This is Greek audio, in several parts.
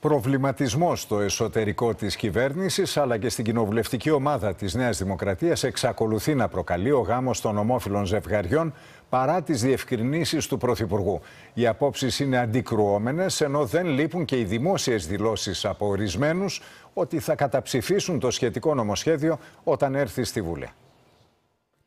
Προβληματισμός στο εσωτερικό της κυβέρνησης αλλά και στην κοινοβουλευτική ομάδα της Νέας Δημοκρατίας εξακολουθεί να προκαλεί ο γάμος των ομόφυλων ζευγαριών παρά τις διευκρινήσεις του Πρωθυπουργού. Οι απόψεις είναι αντικρουόμενες ενώ δεν λείπουν και οι δημόσιες δηλώσεις από ορισμένους ότι θα καταψηφίσουν το σχετικό νομοσχέδιο όταν έρθει στη Βουλή.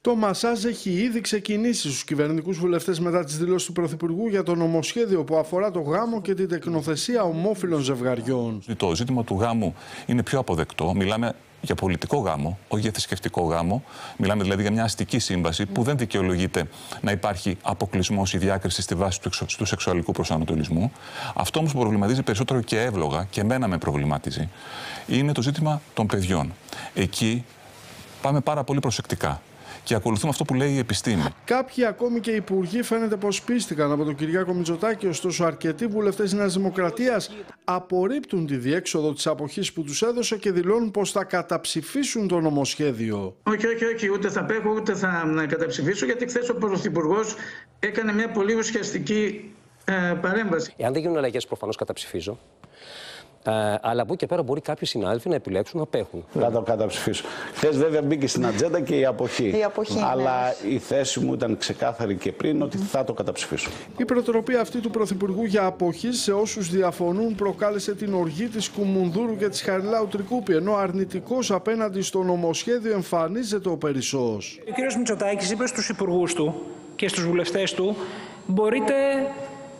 Το μασάζ έχει ήδη ξεκινήσει στους κυβερνητικούς βουλευτές μετά τις δηλώσεις του Πρωθυπουργού για το νομοσχέδιο που αφορά το γάμο και την τεκνοθεσία ομόφυλων ζευγαριών. Το ζήτημα του γάμου είναι πιο αποδεκτό. Μιλάμε για πολιτικό γάμο, όχι για θρησκευτικό γάμο. Μιλάμε δηλαδή για μια αστική σύμβαση που δεν δικαιολογείται να υπάρχει αποκλεισμός ή διάκριση στη βάση του σεξουαλικού προσανατολισμού. Αυτό όμως που προβληματίζει περισσότερο και εύλογα και εμένα με προβληματίζει είναι το ζήτημα των παιδιών. Εκεί πάμε πάρα πολύ προσεκτικά και ακολουθούμε αυτό που λέει η επιστήμη. Κάποιοι ακόμη και οι υπουργοί φαίνεται πως πίστηκαν από τον Κυριάκο Μητσοτάκη, ωστόσο αρκετοί βουλευτές της Νέας Δημοκρατίας απορρίπτουν τη διέξοδο της αποχής που τους έδωσε και δηλώνουν πως θα καταψηφίσουν το νομοσχέδιο. Όχι, όχι, όχι, ούτε θα πέχω ούτε θα καταψηφίσω, γιατί χθες ο Πρωθυπουργός έκανε μια πολύ ουσιαστική ε, παρέμβαση. Εάν δεν γίνουν αλλαγές, προφανώς καταψηφίζω. Ε, αλλά από εκεί και πέρα μπορεί κάποιοι συνάδελφοι να επιλέξουν να απέχουν. Θα το καταψηφίσω. Χθες βέβαια μπήκε στην ατζέντα και η αποχή. Η αποχή ναι. αλλά η θέση μου ήταν ξεκάθαρη και πριν ότι θα το καταψηφίσω. Η προτροπή αυτή του Πρωθυπουργού για αποχή σε όσους διαφωνούν προκάλεσε την οργή της Κουμουνδούρου και της Χαριλάου Τρικούπη, ενώ αρνητικός απέναντι στο νομοσχέδιο εμφανίζεται ο Περισσός. Ο κ. Μητσοτάκης είπε στους υπουργούς του και στους βουλευτές του μπορείτε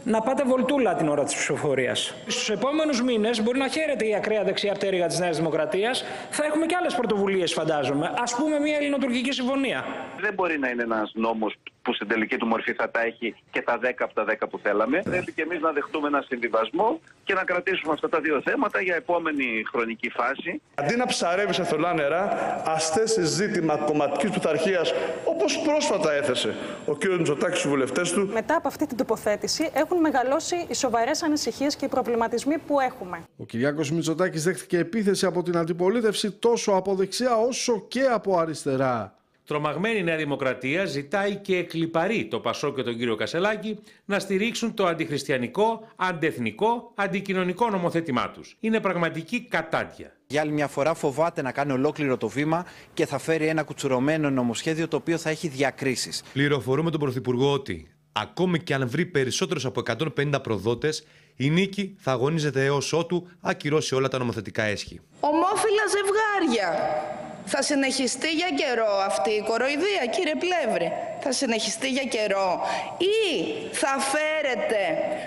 να πάτε βολτούλα την ώρα της ψηφοφορίας. Στους επόμενους μήνες μπορεί να χαίρεται η ακραία δεξιά πτέρυγα της Νέας Δημοκρατίας. Θα έχουμε και άλλες πρωτοβουλίες, φαντάζομαι. Α πούμε, μια ελληνοτουρκική συμφωνία. Δεν μπορεί να είναι ένας νόμος που στην τελική του μορφή θα τα έχει και τα 10 από τα 10 που θέλαμε. Πρέπει και εμείς να δεχτούμε ένα συμβιβασμό και να κρατήσουμε αυτά τα δύο θέματα για επόμενη χρονική φάση. Αντί να ψαρεύει σε θολά νερά, α θέσει ζήτημα κομματικής πειθαρχία όπως πρόσφατα έθεσε ο κ. Μητσοτάκη στους βουλευτές του. Μετά από αυτή την τοποθέτηση έχουν μεγαλώσει οι σοβαρές ανησυχίες και οι προβληματισμοί που έχουμε. Ο Κυριάκος Μητσοτάκης δέχτηκε επίθεση από την αντιπολίτευση τόσο από δεξιά όσο και από αριστερά. Τρομαγμένη Νέα Δημοκρατία ζητάει και εκλυπαρεί το Πασό και τον κύριο Κασελάκη να στηρίξουν το αντιχριστιανικό, αντεθνικό, αντικοινωνικό νομοθέτημά τους. Είναι πραγματική κατάντια. Για άλλη μια φορά φοβάται να κάνει ολόκληρο το βήμα και θα φέρει ένα κουτσουρωμένο νομοσχέδιο το οποίο θα έχει διακρίσεις. Πληροφορούμε τον Πρωθυπουργό ότι ακόμη και αν βρει περισσότερους από 150 προδότες, η νίκη θα αγωνίζεται έως ότου ακυρώσει όλα τα νομοθετικά έσχη. Ομόφυλα ζευγάρια. Θα συνεχιστεί για καιρό αυτή η κοροϊδία, κύριε Πλεύρη. Θα συνεχιστεί για καιρό. Ή θα φέρετε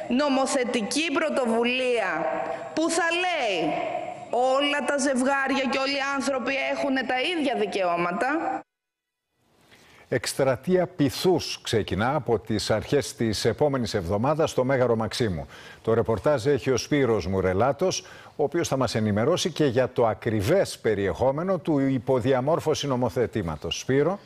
νομοθετική πρωτοβουλία που θα λέει όλα τα ζευγάρια και όλοι οι άνθρωποι έχουν τα ίδια δικαιώματα. Εκστρατεία πυθούς ξεκινά από τις αρχές της επόμενης εβδομάδας στο Μέγαρο Μαξίμου. Το ρεπορτάζ έχει ο Σπύρος Μουρελάτος, ο οποίος θα μας ενημερώσει και για το ακριβές περιεχόμενο του υποδιαμόρφωση νομοθετήματος. Σπύρο.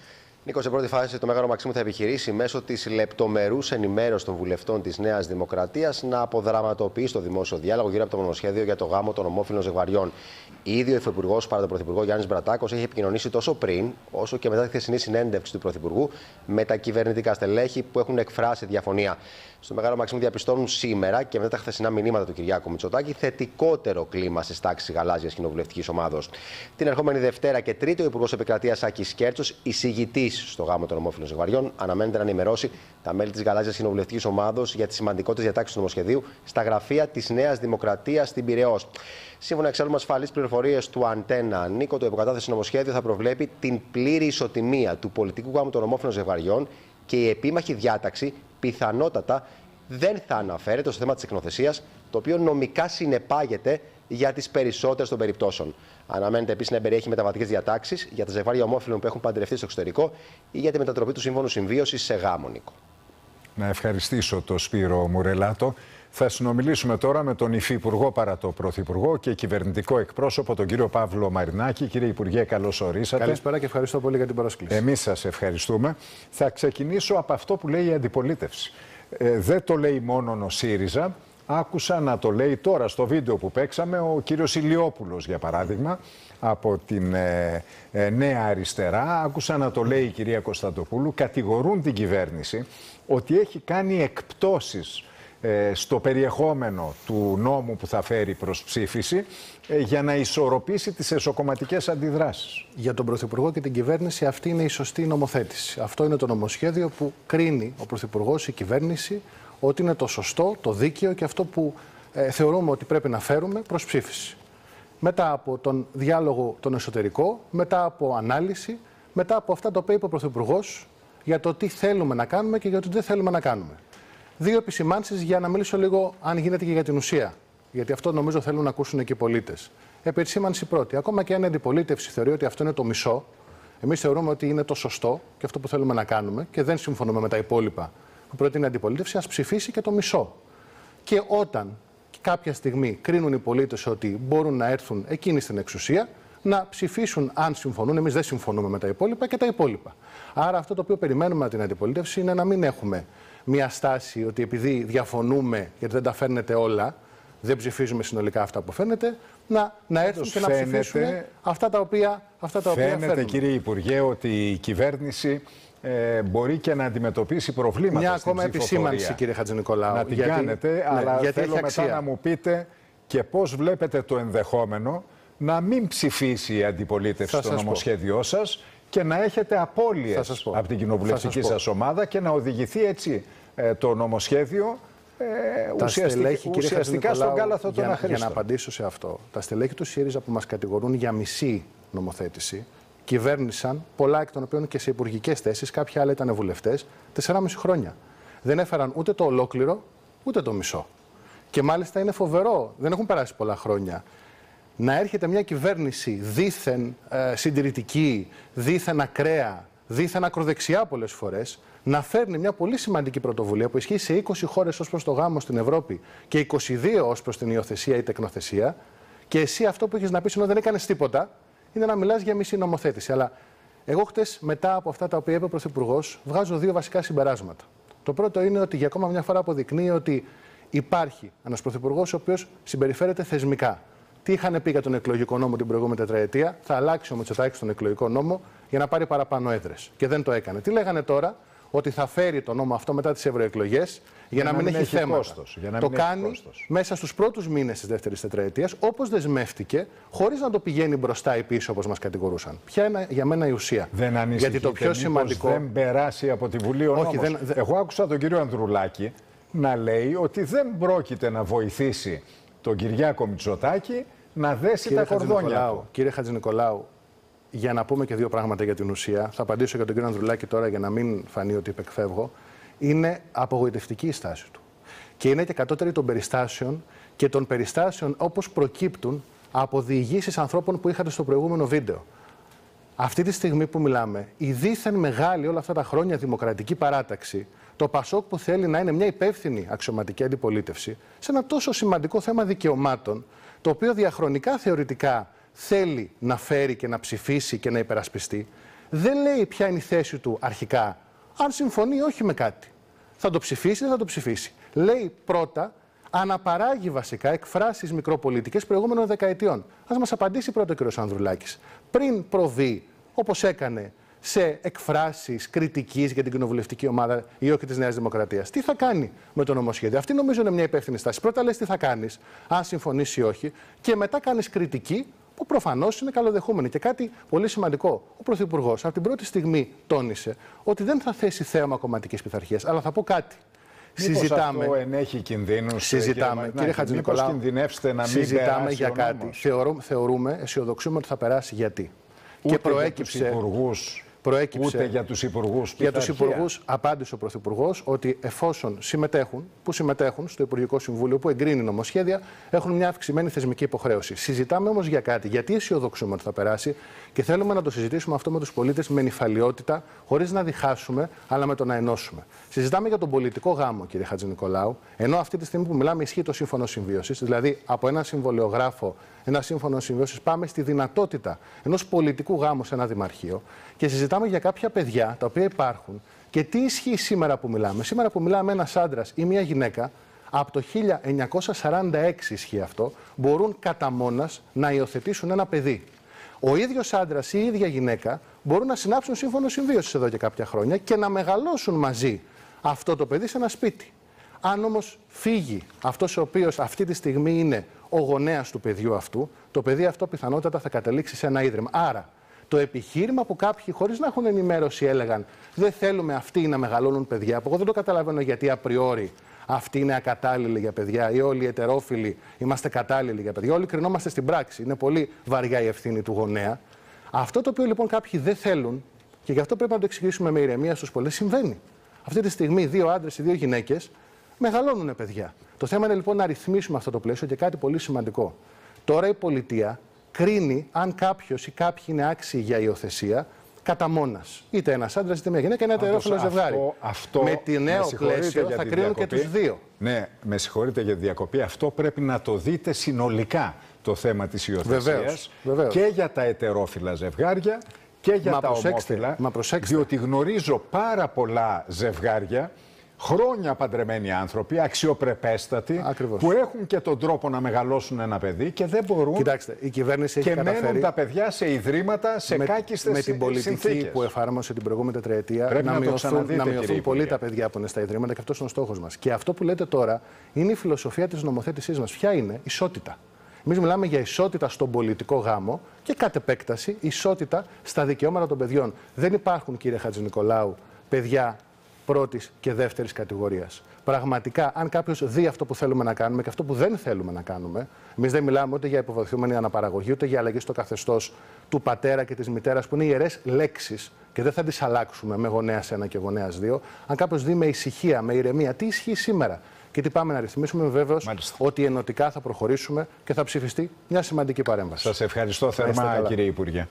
Νίκος, σε πρώτη φάση το Μέγαρο Μαξίμου θα επιχειρήσει μέσω της λεπτομερούς ενημέρωσης των βουλευτών της Νέας Δημοκρατίας να αποδραματοποιήσει το δημόσιο διάλογο γύρω από το μονοσχέδιο για το γάμο των ομόφυλων ζευγαριών. Ήδη ο Υφυπουργός παρά τον Πρωθυπουργό Γιάννης Μπρατάκος έχει επικοινωνήσει τόσο πριν όσο και μετά τη χθεσινή συνέντευξη του Πρωθυπουργού με τα κυβερνητικά στελέχη που έχουν εκφράσει διαφωνία. Στο Μεγάλο Μαξίμου διαπιστώνουν σήμερα και μετά τα χθεσινά μηνύματα του Κυριάκου Μητσοτάκη θετικότερο κλίμα στις τάξεις γαλάζιας κοινοβουλευτικής ομάδος. Την ερχόμενη Δευτέρα και Τρίτη, ο Υπουργός Επικρατείας Άκης Κέρτσος, εισηγητής στο γάμο των ομόφυλων ζευγαριών, αναμένεται να ενημερώσει τα μέλη της γαλάζιας κοινοβουλευτικής ομάδος για τις σημαντικότερες διατάξεις του νομοσχεδίου στα γραφεία της Νέας Δημοκρατίας στην Πυραιός. Σύμφωνα εξάλλου με ασφαλείς πληροφορίες του Αντένα, Νίκο, το υποκατάθεση νομοσχέδιο θα προβλέπει την πλήρη ισοτιμία του πολιτικού γάμου των ομόφυλων ζευγαριών και η επίμαχη διάταξη πιθανότατα δεν θα αναφέρεται στο θέμα της εκνοθεσίας, το οποίο νομικά συνεπάγεται για τις περισσότερες των περιπτώσεων. Αναμένεται επίσης να περιέχει μεταβατικές διατάξεις για τα ζευγάρια ομόφυλων που έχουν παντρευτεί στο εξωτερικό ή για τη μετατροπή του σύμφωνου συμβίωσης σε γάμο, Νίκο. Να ευχαριστήσω τον Σπύρο Μουρελάτο. Θα συνομιλήσουμε τώρα με τον Υφυπουργό παρά το Πρωθυπουργό και κυβερνητικό εκπρόσωπο, τον κύριο Παύλο Μαρινάκη. Κύριε Υπουργέ, καλώς ορίσατε. Καλησπέρα και ευχαριστώ πολύ για την πρόσκληση. Εμείς σας ευχαριστούμε. Θα ξεκινήσω από αυτό που λέει η αντιπολίτευση. Ε, δεν το λέει μόνο ο ΣΥΡΙΖΑ. Άκουσα να το λέει τώρα στο βίντεο που παίξαμε ο κύριος Ηλιόπουλος, για παράδειγμα, από την ε, ε, Νέα Αριστερά. Άκουσα να το λέει η κυρία Κωνσταντοπούλου. Κατηγορούν την κυβέρνηση ότι έχει κάνει εκπτώσεις ε, στο περιεχόμενο του νόμου που θα φέρει προς ψήφιση ε, για να ισορροπήσει τις εσωκομματικές αντιδράσεις. Για τον Πρωθυπουργό και την κυβέρνηση αυτή είναι η σωστή νομοθέτηση. Αυτό είναι το νομοσχέδιο που κρίνει ο Πρωθυπουργός, η κυβέρνηση, ότι είναι το σωστό, το δίκαιο και αυτό που ε, θεωρούμε ότι πρέπει να φέρουμε προς ψήφιση. Μετά από τον διάλογο τον εσωτερικό, μετά από ανάλυση, μετά από αυτά τα οποία είπε ο Πρωθυπουργός για το τι θέλουμε να κάνουμε και για το τι δεν θέλουμε να κάνουμε. Δύο επισημάνσεις για να μιλήσω λίγο, αν γίνεται, και για την ουσία. Γιατί αυτό νομίζω θέλουν να ακούσουν και οι πολίτες. Επισήμανση πρώτη. Ακόμα και αν η αντιπολίτευση θεωρεί ότι αυτό είναι το μισό, εμείς θεωρούμε ότι είναι το σωστό και αυτό που θέλουμε να κάνουμε και δεν συμφωνούμε με τα υπόλοιπα που προτείνει η αντιπολίτευση, ας ψηφίσει και το μισό. Και όταν κάποια στιγμή κρίνουν οι πολίτες ότι μπορούν να έρθουν εκείνοι στην εξουσία, να ψηφίσουν αν συμφωνούν. Εμείς δεν συμφωνούμε με τα υπόλοιπα και τα υπόλοιπα. Άρα αυτό το οποίο περιμένουμε από την αντιπολίτευση είναι να μην έχουμε μια στάση ότι επειδή διαφωνούμε, γιατί δεν τα φέρνετε όλα, δεν ψηφίζουμε συνολικά αυτά που φαίνεται, να, να έρθουν και να ψηφίσουν αυτά τα οποία, αυτά τα φαίνεται, οποία φέρνουν. κύριε Υπουργέ, ότι η κυβέρνηση ε, μπορεί και να αντιμετωπίσει προβλήματα Μια στην ακόμα ψηφοφορία. επισήμανση, κύριε Χατζηνικολάου. Να την γιατί- κάνετε, ναι, αλλά γιατί θέλω έχει μετά αξία. να μου πείτε και πώς βλέπετε το ενδεχόμενο να μην ψηφίσει η αντιπολίτευση Θα το σας πω. νομοσχέδιό σας και να έχετε Θα απώλειες σας πω. από την Θα κοινοβουλευτική σας πω. σας ομάδα και να οδηγηθεί έτσι ε, το νομοσχέδιο ε, Τα ουσιαστικά, στελέχη, κύριε ουσιαστικά στον Χατζηνικολάου, κάλαθο των για, για αχρήστων. να απαντήσω σε αυτό. Τα στελέχη του ΣΥΡΙΖΑ που μας κατηγορούν για μισή νομοθέτηση κυβέρνησαν, πολλά εκ των οποίων και σε υπουργικές θέσεις, κάποια άλλα ήταν βουλευτές, 4,5 χρόνια. Δεν έφεραν ούτε το ολόκληρο, ούτε το μισό. Και μάλιστα είναι φοβερό, δεν έχουν περάσει πολλά χρόνια. Να έρχεται μια κυβέρνηση δίθεν ε, συντηρητική, δίθεν ακραία, δίθεν ακροδεξιά πολλές φορές, να φέρνει μια πολύ σημαντική πρωτοβουλία που ισχύει σε 20 χώρες ως προς το γάμο στην Ευρώπη και 22 ως προς την υιοθεσία ή τεκνοθεσία. Και εσύ αυτό που έχεις να πεις ενώ δεν έκανες τίποτα, είναι να μιλάς για μισή νομοθέτηση. Αλλά εγώ χτες, μετά από αυτά τα οποία είπε ο Πρωθυπουργός, βγάζω δύο βασικά συμπεράσματα. Το πρώτο είναι ότι για ακόμα μια φορά αποδεικνύει ότι υπάρχει ένας Πρωθυπουργός ο οποίος συμπεριφέρεται θεσμικά. Τι είχαν πει για τον εκλογικό νόμο την προηγούμενη τετραετία, θα αλλάξει ο Μητσοτάκης τον εκλογικό νόμο για να πάρει παραπάνω έδρες. Και δεν το έκανε. Τι λέγανε τώρα, ότι θα φέρει το νόμο αυτό μετά τις ευρωεκλογές για, να, μην έχει, θέματα. κόστος, για να το μην έχει κάνει κόστος. μέσα στους πρώτους μήνες της δεύτερης τετραετίας, όπως δεσμεύτηκε, χωρίς να το πηγαίνει μπροστά ή πίσω όπως μας κατηγορούσαν. Ποια είναι για μένα η ουσία. Δεν ανησυχείτε Γιατί το πιο μήπως σημαντικό. δεν περάσει από τη Βουλή ο Όχι, νόμος. δεν- δεν- Εγώ άκουσα τον κύριο Ανδρουλάκη να λέει ότι δεν πρόκειται να βοηθήσει τον Κυριάκο Μητσοτάκη να δέσει τα κορδόνια Χατζηνικολάου, του. Κύριε Χατζηνικολάου, για να πούμε και δύο πράγματα για την ουσία, θα απαντήσω για τον κύριο Ανδρουλάκη τώρα για να μην φανεί ότι υπεκφεύγω. Είναι απογοητευτική η στάση του. Και είναι και κατώτερη των περιστάσεων και των περιστάσεων όπως προκύπτουν από διηγήσεις ανθρώπων που είχατε στο προηγούμενο βίντεο. Αυτή τη στιγμή που μιλάμε, η δίθεν μεγάλη όλα αυτά τα χρόνια δημοκρατική παράταξη, το Πασόκ που θέλει να είναι μια υπεύθυνη αξιωματική αντιπολίτευση, σε ένα τόσο σημαντικό θέμα δικαιωμάτων, το οποίο διαχρονικά θεωρητικά θέλει να φέρει και να ψηφίσει και να υπερασπιστεί, δεν λέει ποια είναι η θέση του αρχικά, αν συμφωνεί ή όχι με κάτι. Θα το ψηφίσει ή δεν θα το ψηφίσει. Λέει πρώτα, αναπαράγει βασικά εκφράσεις μικροπολιτικές προηγούμενων δεκαετιών. Ας μας απαντήσει πρώτα ο κ. Ανδρουλάκης. Πριν προβεί, όπως έκανε, σε εκφράσεις κριτικής για την κοινοβουλευτική ομάδα ή όχι της Νέας Δημοκρατίας. Τι θα κάνει με το νομοσχέδιο; Αυτή νομίζω είναι μια υπεύθυνη στάση. Πρώτα λες τι θα κάνεις, αν συμφωνήσει ή όχι, και μετά κάνεις κριτική που προφανώς είναι καλοδεχούμενη. Και κάτι πολύ σημαντικό. Ο Πρωθυπουργός από την πρώτη στιγμή τόνισε ότι δεν θα θέσει θέαμα κομματικής πειθαρχίας. Αλλά θα πω κάτι. Μήπως συζητάμε. αυτό ενέχει κινδύνους, Συζητάμε, κύριε κύριε Μαρινάκη, Χατζηνικολάου. μήπως κινδυνεύσετε να μην συζητάμε περάσει για ο κάτι. νόμος; Θεωρώ, θεωρούμε, αισιοδοξούμε ότι θα περάσει γιατί; Ούτε και προέκυψε. για τους υπουργούς, προέκυψε ούτε για τους υπουργούς Για τους πειθαρχίας. υπουργούς απάντησε ο Πρωθυπουργός ότι εφόσον συμμετέχουν, που συμμετέχουν στο Υπουργικό Συμβούλιο που εγκρίνει νομοσχέδια, έχουν μια αυξημένη θεσμική υποχρέωση. Συζητάμε όμως για κάτι. Γιατί αισιοδοξούμε ότι θα περάσει και θέλουμε να το συζητήσουμε αυτό με τους πολίτες με νυφαλιότητα, χωρίς να διχάσουμε, αλλά με το να ενώσουμε. Συζητάμε για τον πολιτικό γάμο, κύριε Χατζη Νικολάου, ενώ αυτή τη στιγμή που μιλάμε ισχύει το σύμφωνο συμβίωσης, δηλαδή από ένα συμβολιογράφο, ένα σύμφωνο συμβίωσης, πάμε στη δυνατότητα ενός πολιτικού γάμου σε ένα δημαρχείο και συζητάμε για κάποια παιδιά τα οποία υπάρχουν και τι ισχύει σήμερα που μιλάμε; Σήμερα που μιλάμε ένας άντρας ή μια γυναίκα, από το 1946 ισχύει αυτό, μπορούν κατά μόνας να υιοθετήσουν ένα παιδί. Ο ίδιος άντρας ή η ίδια γυναίκα μπορούν να συνάψουν σύμφωνο συμβίωσης εδώ και κάποια χρόνια και να μεγαλώσουν μαζί αυτό το παιδί σε ένα σπίτι. Αν όμως φύγει αυτός ο οποίος αυτή τη στιγμή είναι ο γονέας του παιδιού αυτού, το παιδί αυτό πιθανότατα θα καταλήξει σε ένα ίδρυμα. Άρα, το επιχείρημα που κάποιοι, χωρίς να έχουν ενημέρωση, έλεγαν Δεν θέλουμε αυτοί να μεγαλώνουν παιδιά, που εγώ δεν το καταλαβαίνω γιατί απριόρι αυτοί είναι ακατάλληλοι για παιδιά ή όλοι οι ετερόφιλοι είμαστε κατάλληλοι για παιδιά. Όλοι κρινόμαστε στην πράξη. Είναι πολύ βαριά η ευθύνη του γονέα. Αυτό το οποίο λοιπόν κάποιοι δεν θέλουν και γι' αυτό πρέπει να το εξηγήσουμε με ηρεμία στους πολλέ, συμβαίνει. Αυτή τη στιγμή δύο άντρες ή δύο γυναίκες μεγαλώνουν παιδιά. Το θέμα είναι λοιπόν να ρυθμίσουμε αυτό το πλαίσιο και κάτι πολύ σημαντικό. Τώρα η πολιτεία κρίνει αν κάποιος ή κάποιοι είναι άξιοι για υιοθεσία κατά μόνας. Είτε ένας άντρας είτε μια γυναίκα, ένα ετερόφιλο ζευγάρι. Αυτό, με τη νέο με συγχωρείτε πλαίσιο για θα τη κρίνουν και διακοπή. τους δύο. Ναι, με συγχωρείτε για τη διακοπή. Αυτό πρέπει να το δείτε συνολικά το θέμα της υιοθεσίας. Βεβαίως, βεβαίως. Και για τα ετερόφιλα ζευγάρια και για Μα τα προσέξτε, ομόφυλα. μα προσέξτε. Διότι γνωρίζω πάρα πολλά ζευγάρια χρόνια παντρεμένοι άνθρωποι, αξιοπρεπέστατοι, Ακριβώς. που έχουν και τον τρόπο να μεγαλώσουν ένα παιδί και δεν μπορούν Κοιτάξτε, η κυβέρνηση έχει και μένουν καταφέρει τα παιδιά σε ιδρύματα, σε με, κάκιστες με την πολιτική συνθήκες. που εφάρμοσε την προηγούμενη τετραετία Πρέπει να, να το μειωθούν, ξαναδείτε, να κύριε μειωθούν πολύ Υπουργέ. τα παιδιά που είναι στα ιδρύματα και αυτός είναι ο στόχος μας. Και αυτό που λέτε τώρα είναι η φιλοσοφία της νομοθέτησής μας. Ποια είναι, ισότητα. Εμείς μιλάμε για ισότητα στον πολιτικό γάμο και κατ' επέκταση ισότητα στα δικαιώματα των παιδιών. Δεν υπάρχουν, κύριε Χατζηνικολάου, παιδιά πρώτης και δεύτερης κατηγορίας. Πραγματικά, αν κάποιος δει αυτό που θέλουμε να κάνουμε και αυτό που δεν θέλουμε να κάνουμε, εμείς δεν μιλάμε ούτε για υποβοηθούμενη αναπαραγωγή, ούτε για αλλαγή στο καθεστώς του πατέρα και της μητέρας, που είναι ιερές λέξεις και δεν θα τις αλλάξουμε με γονέας 1 και γονέας 2. Αν κάποιος δει με ησυχία, με ηρεμία, τι ισχύει σήμερα και τι πάμε να ρυθμίσουμε, βέβαιος ότι ενωτικά θα προχωρήσουμε και θα ψηφιστεί μια σημαντική παρέμβαση. Σας ευχαριστώ Να είστε θερμά καλά. κύριε Υπουργέ.